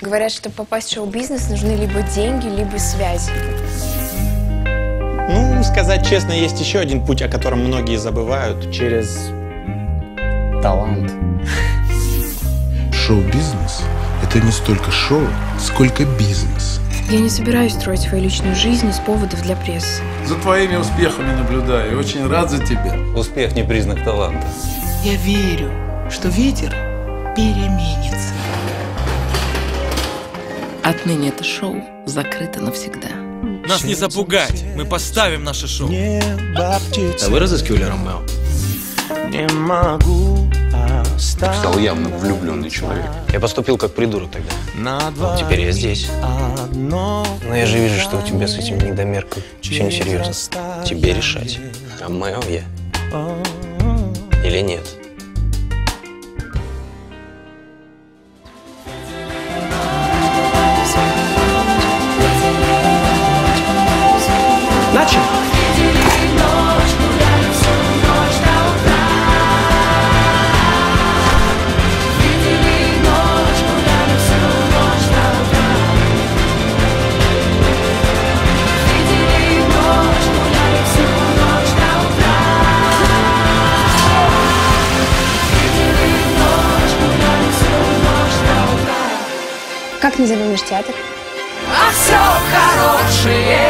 Говорят, чтобы попасть в шоу-бизнес, нужны либо деньги, либо связи. Ну, сказать честно, есть еще один путь, о котором многие забывают, через талант. Шоу-бизнес – это не столько шоу, сколько бизнес. Я не собираюсь строить свою личную жизнь из поводов для прессы. За твоими успехами наблюдаю и очень рад за тебя. Успех не признак таланта. Я верю, что ветер переменится. Отныне это шоу закрыто навсегда. Нас не запугать, мы поставим наше шоу. А вы разыскивали Ромео? Не могу Стал явно влюбленный человек. Я поступил как придурок тогда. на Теперь я здесь. одно Но я же вижу, что у тебя с этим недомерком все несерьезно. Тебе решать, Ромео я или нет. Начали? Как назовем наш театр? А все хорошее,